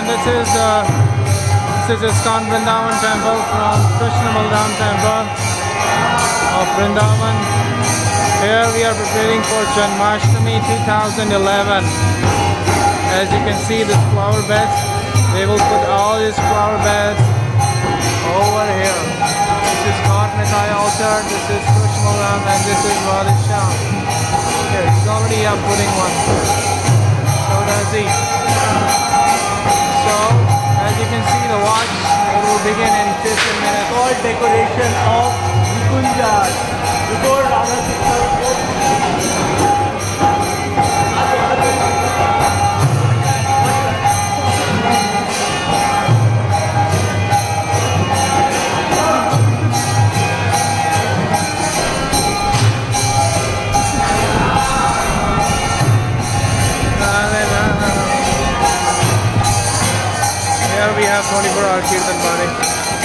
and this is uh, this is ISKCON Vrindavan temple from Krishna temple of Vrindavan. Here we are preparing for Janmashtami 2011. As you can see this flower beds, they will put all these flower beds over here. This is God altar, this is Krishna and this is Radha. Here, he's already up putting one. So does he. Can see the watch, it will begin in 15 minutes. All decoration of Nikunjas we have 24 hour Kirtan party.